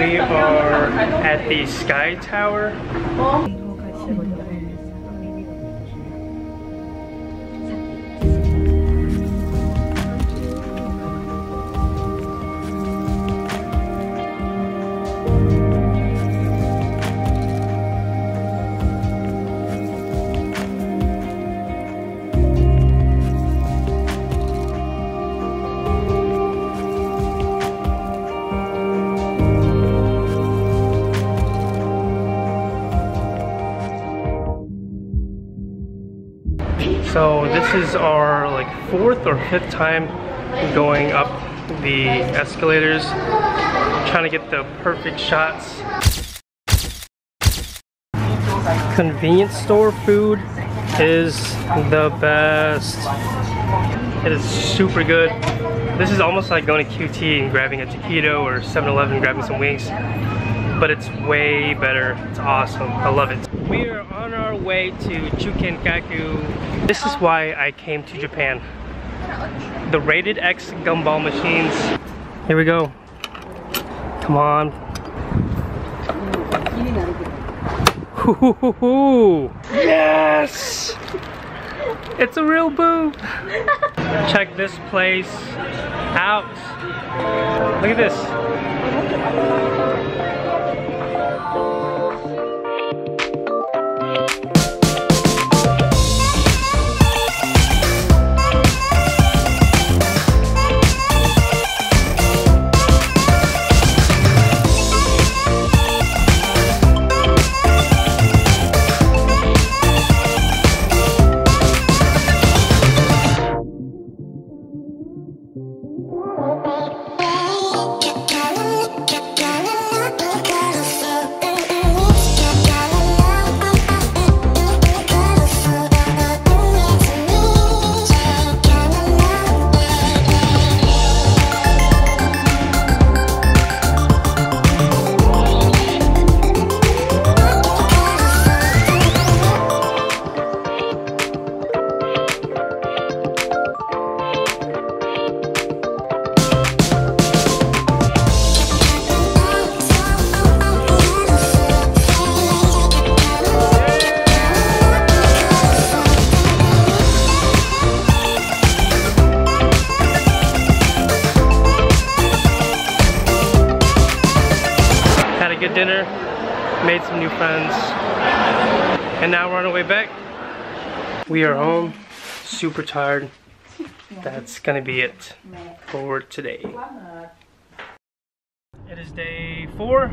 We are at the Sky Tower. So this is our like fourth or fifth time going up the escalators, trying to get the perfect shots. Convenience store food is the best. It is super good. This is almost like going to QT and grabbing a taquito or 7-Eleven grabbing some wings but it's way better. It's awesome. I love it. We are on our way to Tsutenkaku. This is why I came to Japan. The Rated X gumball machines. Here we go. Come on. Yes! It's a real boo. Check this place out. Look at this. Good dinner, made some new friends, and now we're on our way back. We are home, super tired. That's gonna be it for today. It is day four.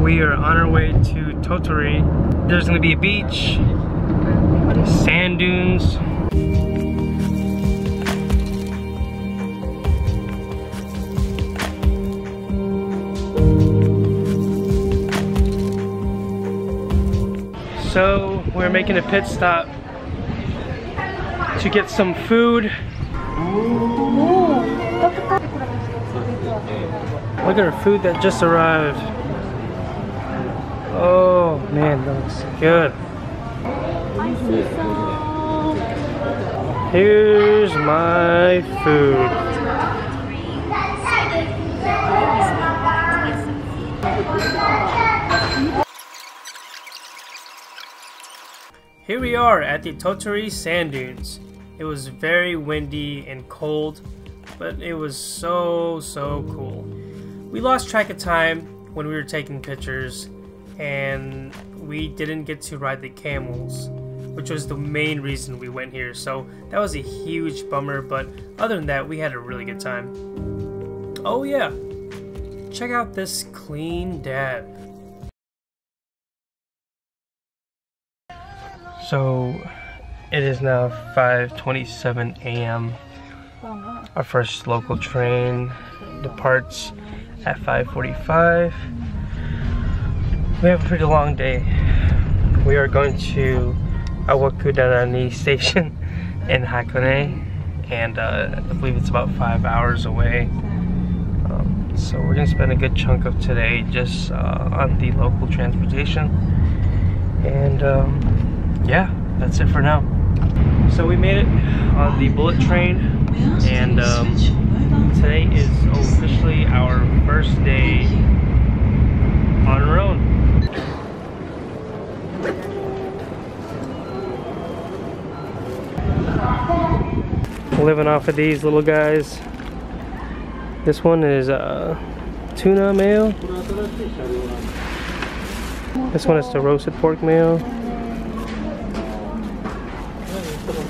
We are on our way to Tottori. There's gonna be a beach, sand dunes, So we're making a pit stop to get some food. Look at our food that just arrived. Oh man, that looks good. Here's my food. Here we are at the Tottori Sand Dunes. It was very windy and cold, but it was so, so cool. We lost track of time when we were taking pictures, and we didn't get to ride the camels, which was the main reason we went here. So that was a huge bummer, but other than that, we had a really good time. Oh yeah, check out this clean dab. So it is now 5:27 a.m. Our first local train departs at 5:45. We have a pretty long day. We are going to Awakudarani station in Hakone and uh, I believe it's about five hours away. Um, so we're gonna spend a good chunk of today just uh, on the local transportation and um, yeah, that's it for now. So we made it on the bullet train and um, today is officially our first day on our own. Living off of these little guys. This one is uh, tuna mayo. This one is the roasted pork mayo.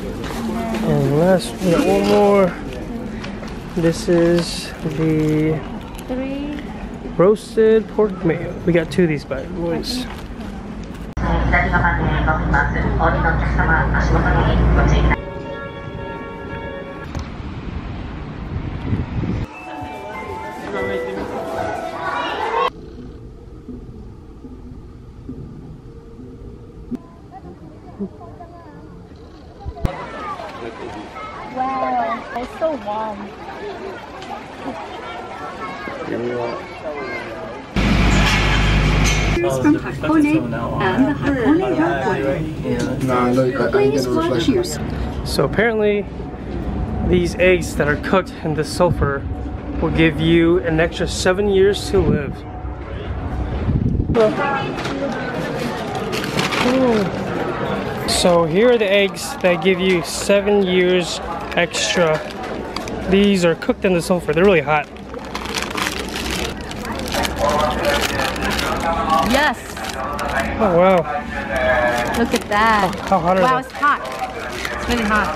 And last, we got one more. This is the roasted pork mayo. We got two of these bad boys. 左 So apparently, these eggs that are cooked in the sulfur will give you an extra seven years to live. So here are the eggs that give you seven years extra. These are cooked in the sulfur. They're really hot. Yes, Oh wow! look at that. How hot are Wow, it's hot. It's really hot.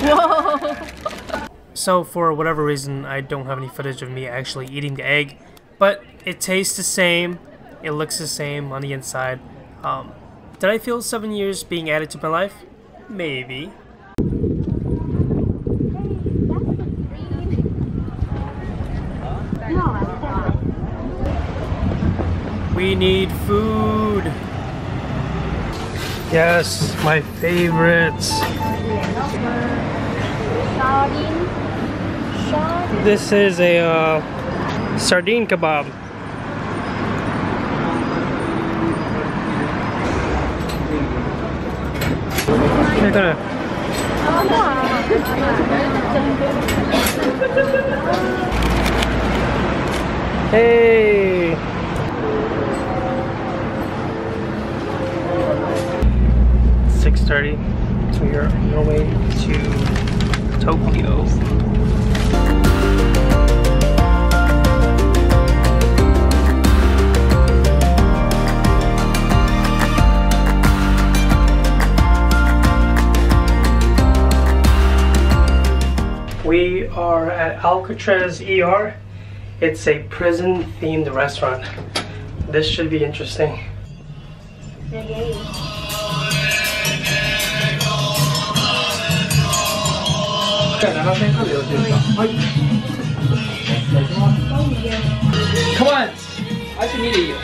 Whoa. So for whatever reason, I don't have any footage of me actually eating the egg, but it tastes the same. It looks the same on the inside. Um, did I feel seven years being added to my life? Maybe. Need food. Yes, my favorites. This is a uh, sardine kebab. Hey! Six thirty. So we are on our way to Tokyo. We are at Alcatraz ER. It's a prison themed restaurant. This should be interesting. Come on! 足見ていいよ。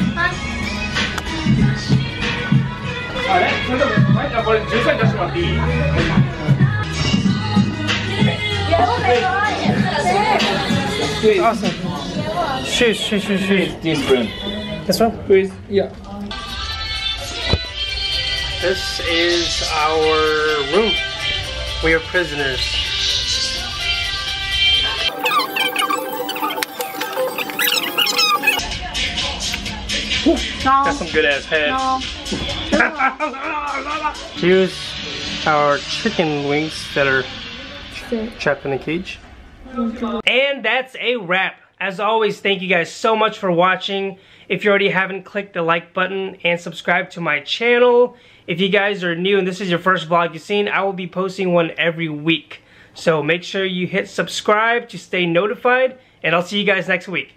あれそれとも、はい、じゃあこれ13出してもらっていい Awesome. Shoes, shoes, shoes, shoes. This room. This one? Please. Yeah. This is our room. We are prisoners. Got some good ass head. Here's our chicken wings that are trapped in a cage. Mm-hmm. And that's a wrap. As always, thank you guys so much for watching. If you already haven't clicked the like button and subscribe to my channel, if you guys are new and this is your first vlog you've seen, I will be posting one every week. So make sure you hit subscribe to stay notified, and I'll see you guys next week.